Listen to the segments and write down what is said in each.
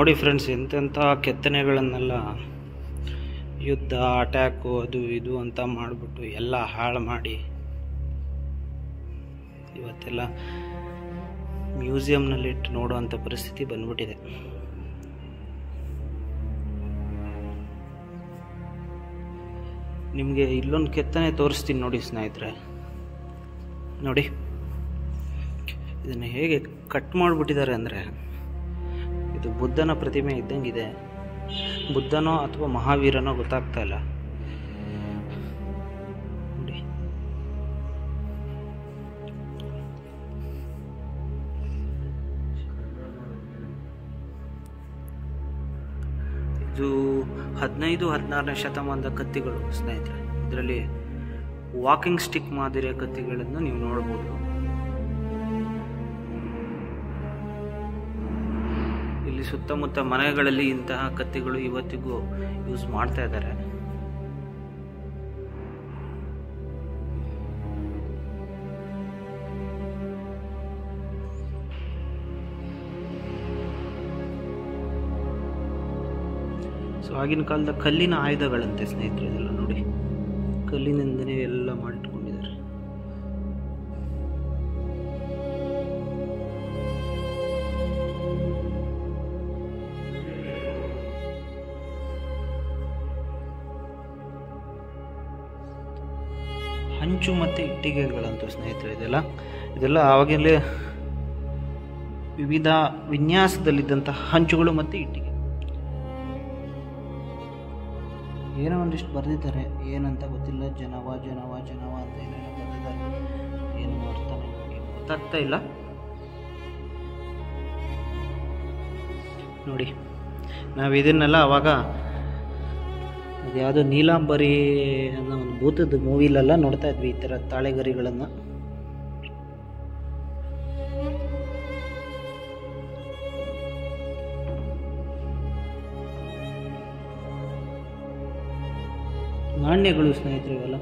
ನೋಡಿ ಫ್ರೆಂಡ್ಸ್ ಎಂತೆಂಥ ಕೆತ್ತನೆಗಳನ್ನೆಲ್ಲ ಯುದ್ಧ ಅಟ್ಯಾಕು ಅದು ಇದು ಅಂತ ಮಾಡಿಬಿಟ್ಟು ಎಲ್ಲ ಹಾಳು ಮಾಡಿ. ಇವತ್ತೆಲ್ಲ ಮ್ಯೂಸಿಯಂನಲ್ಲಿಟ್ಟು ನೋಡುವಂಥ ಪರಿಸ್ಥಿತಿ ಬಂದ್ಬಿಟ್ಟಿದೆ. ನಿಮಗೆ ಇಲ್ಲೊಂದು ಕೆತ್ತನೆ ತೋರಿಸ್ತೀನಿ ನೋಡಿ ಸ್ನೇಹಿತರೆ. ನೋಡಿ. ಇದನ್ನು ಹೇಗೆ ಕಟ್ ಮಾಡಿಬಿಟ್ಟಿದ್ದಾರೆ ಅಂದರೆ ಇದು ಬುದ್ಧನ ಪ್ರತಿಮೆ ಇದ್ದಂಗಿದೆ. ಬುದ್ಧನೋ ಅಥವಾ ಮಹಾವೀರನೋ ಗೊತ್ತಾಗ್ತಾ ಇಲ್ಲ. ಇದು ಹದಿನೈದು, ಹದಿನಾರನೇ ಶತಮಾನದ ಕತ್ತಿಗಳು, ಸ್ನೇಹಿತರೆ. ಇದರಲ್ಲಿ ವಾಕಿಂಗ್ ಸ್ಟಿಕ್ ಮಾದರಿಯ ಕತ್ತಿಗಳನ್ನು ನೀವು ನೋಡ್ಬೋದು. ಸುತ್ತಮುತ್ತ ಮನೆಗಳಲ್ಲಿ ಇಂತಹ ಕತ್ತಿಗಳು ಇವತ್ತಿಗೂ ಯೂಸ್ ಮಾಡ್ತಾ ಇದ್ದಾರೆ. ಸೊ, ಆಗಿನ ಕಾಲದ ಕಲ್ಲಿನ ಆಯುಧಗಳಂತೆ ಸ್ನೇಹಿತರೆ ಇದೆಲ್ಲ ನೋಡಿ. ಕಲ್ಲಿನಿಂದನೇ ಹಂಚು ಮತ್ತು ಇಟ್ಟಿಗೆಗಳಂತೂ ಸ್ನೇಹಿತರೆ ಇದೆಲ್ಲ. ಇದೆಲ್ಲ ಆವಾಗಲೇ ವಿವಿಧ ವಿನ್ಯಾಸದಲ್ಲಿದ್ದಂತಹ ಹಂಚುಗಳು ಮತ್ತು ಇಟ್ಟಿಗೆ. ಏನೋ ಒಂದಿಷ್ಟು ಬರೆದಿದ್ದಾರೆ. ಏನಂತ ಗೊತ್ತಿಲ್ಲ. ಜನವ ಜನವ ಜನವ ಅಂತ ಏನೇನೋ ಬರೆದಿದ್ದಾರೆ. ಏನು ಅರ್ಥ ಗೊತ್ತಾಗ್ತಾ ಇಲ್ಲ. ನೋಡಿ, ನಾವು ಇದನ್ನೆಲ್ಲ ಅವಾಗ ಅದ್ಯಾವುದೋ ನೀಲಾಂಬರಿ ಅನ್ನೋ ಒಂದು ಭೂತದ ಮೂವಿಲೆಲ್ಲ ನೋಡ್ತಾ ಇದ್ವಿ ಈ ಥರ ತಾಳೆಗರಿಗಳನ್ನು. ನಾಣ್ಯಗಳು ಸ್ನೇಹಿತರು ಇವೆಲ್ಲ.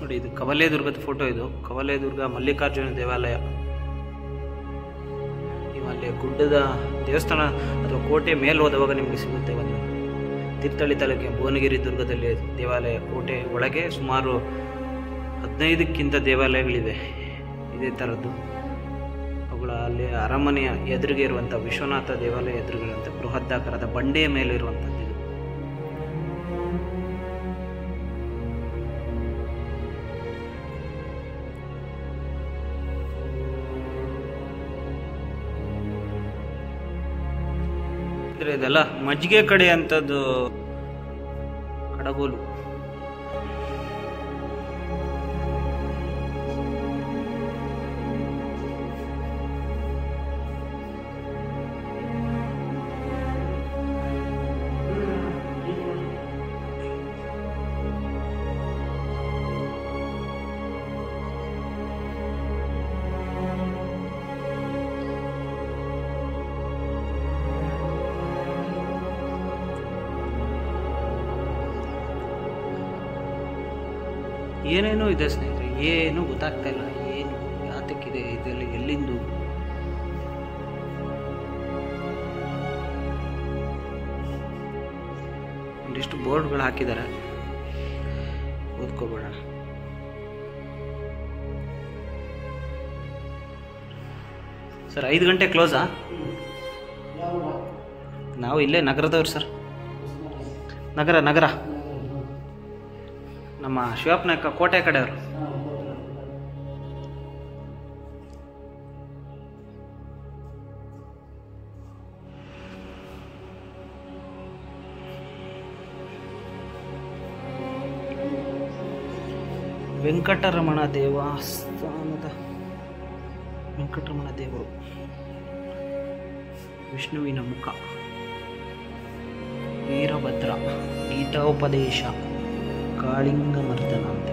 ನೋಡಿ, ಇದು ಕವಲೇದುರ್ಗದ ಫೋಟೋ ಇದು. ಕವಲೇದುರ್ಗ ಮಲ್ಲಿಕಾರ್ಜುನ ದೇವಾಲಯ. ನೀವು ಅಲ್ಲಿ ಗುಡ್ಡದ ದೇವಸ್ಥಾನ ಅಥವಾ ಕೋಟೆ ಮೇಲೆ ಹೋದವಾಗ ನಿಮಗೆ ಸಿಗುತ್ತೆ ಒಂದು ತೀರ್ಥಹಳ್ಳಿ ತಾಲೂಕಿನ ಭುವನಗಿರಿ ದುರ್ಗದಲ್ಲಿ ದೇವಾಲಯ. ಕೋಟೆ ಒಳಗೆ ಸುಮಾರು ಹದಿನೈದಕ್ಕಿಂತ ದೇವಾಲಯಗಳಿವೆ. ಇದೇ ಥರದ್ದು ಅವುಗಳ ಅಲ್ಲಿ ಅರಮನೆಯ ಎದುರಿಗೆ ಇರುವಂಥ ವಿಶ್ವನಾಥ ದೇವಾಲಯ ಎದುರುಗಿರುವಂಥ ಬೃಹದಾಕಾರದ ಬಂಡೆಯ ಮೇಲೆ ಇದೆಲ್ಲ ಮಜ್ಜಿಗೆ ಕಡೆ ಅಂತದ್ದು ಕಡಗೋಲು. ಏನೇನೋ ಇದೆ ಸ್ನೇಹಿತರೆ, ಏನು ಗೊತ್ತಾಗ್ತಾ ಇಲ್ಲ. ಏನು ಯಾತಕ್ಕಿದೆ ಇದೆಲ್ಲ ಎಲ್ಲಿಂದು? ಒಂದಿಷ್ಟು ಬೋರ್ಡ್ಗಳು ಹಾಕಿದ್ದಾರೆ. ಓದ್ಕೋಬೇಡ. ಸರ್, ಐದು ಗಂಟೆ ಕ್ಲೋಸಾ? ನಾವು ಇಲ್ಲೇ ನಗರದವ್ರು ಸರ್. ನಗರ ನಗರ. ನಮ್ಮ ಶಿವಪ್ಪನಾಯಕ ಕೋಟೆ ಕಡೆಯವರು. ವೆಂಕಟರಮಣ ದೇವಸ್ಥಾನದ ವೆಂಕಟರಮಣ ದೇವರು. ವಿಷ್ಣುವಿನ ಮುಖ. ವೀರಭದ್ರ ಗೀತೋಪದೇಶ ಕಾಳಿಂಗ ಮರ್ದನ ಅಂತ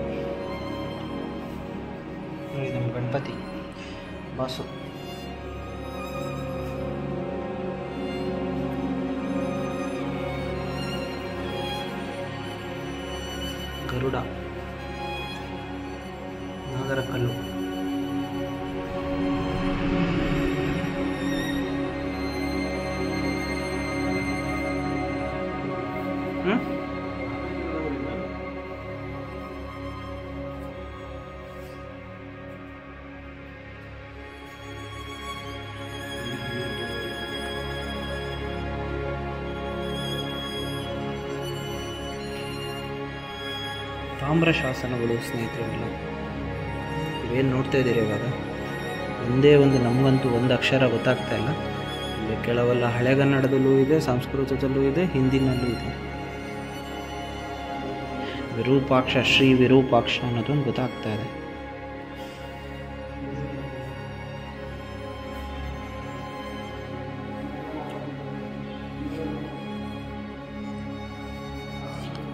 ನೋಡಿ ನಮ್ಮ ಗಣಪತಿ. ಬಾಸು. ಗರುಡ. ನಾಗರಕಲ್ಲು. ತಾಮ್ರ ಶಾಸನಗಳು ಸ್ನೇಹಿತರೆಲ್ಲ. ಇವೇನು ನೋಡ್ತಾ ಇದ್ದೀರಿ ಇವಾಗ? ಒಂದೇ ಒಂದು ನಮಗಂತೂ ಒಂದು ಅಕ್ಷರ ಗೊತ್ತಾಗ್ತಾ ಇಲ್ಲ. ಇಲ್ಲಿ ಕೆಲವೆಲ್ಲ ಹಳೆಗನ್ನಡದಲ್ಲೂ ಇದೆ, ಸಂಸ್ಕೃತದಲ್ಲೂ ಇದೆ, ಹಿಂದಿನಲ್ಲೂ ಇದೆ. ವಿರೂಪಾಕ್ಷ, ಶ್ರೀ ವಿರೂಪಾಕ್ಷ ಅನ್ನೋದೊಂದು ಗೊತ್ತಾಗ್ತಾ ಇದೆ.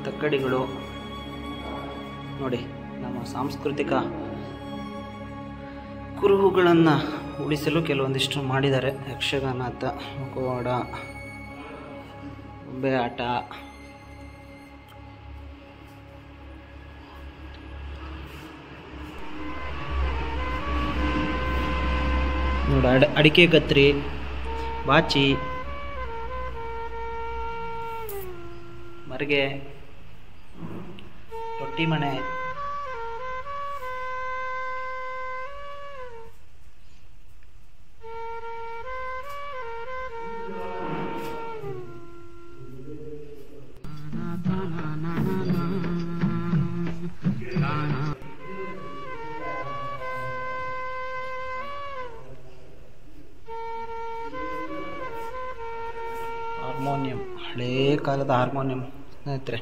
ತಕ್ಕಡಿಗಳು ನೋಡಿ, ನಮ್ಮ ಸಾಂಸ್ಕೃತಿಕ ಕುರುಹುಗಳನ್ನು ಉಳಿಸಲು ಕೆಲವೊಂದಿಷ್ಟು ಮಾಡಿದ್ದಾರೆ. ಯಕ್ಷಗಾನಾಥ ಮುಖವಾಡ ಬೊಂಬೆ ಆಟ, ನೋಡಿ, ಅಡ, ಅಡಿಕೆ ಕತ್ರಿ, ಬಾಚಿ, ಮರಿಗೆ ടീമാണ് ഹാർമോണിയം. ഹളേ കാലത്ത് ഹാർമോണിയം. എത്ര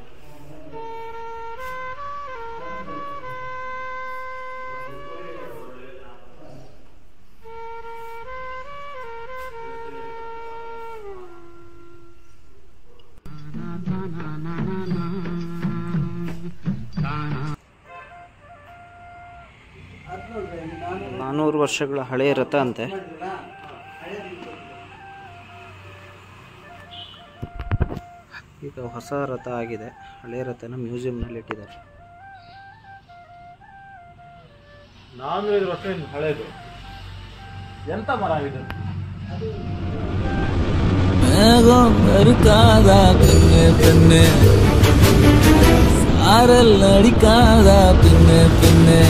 ನೂರು ವರ್ಷಗಳ ಹಳೆಯ ರಥ ಅಂತೆ. ಈಗ ಹೊಸ ರಥ ಆಗಿದೆ. ಹಳೆಯ ರಥನ ಮ್ಯೂಸಿಯಂನಲ್ಲಿ ಇಟ್ಟಿದ್ದಾರೆ. ನಾನ್ನೂರು ವರ್ಷ ಹಳೇದು. ಎಂತ ಮರ ಇದು? പിന്നെ പിന്നെ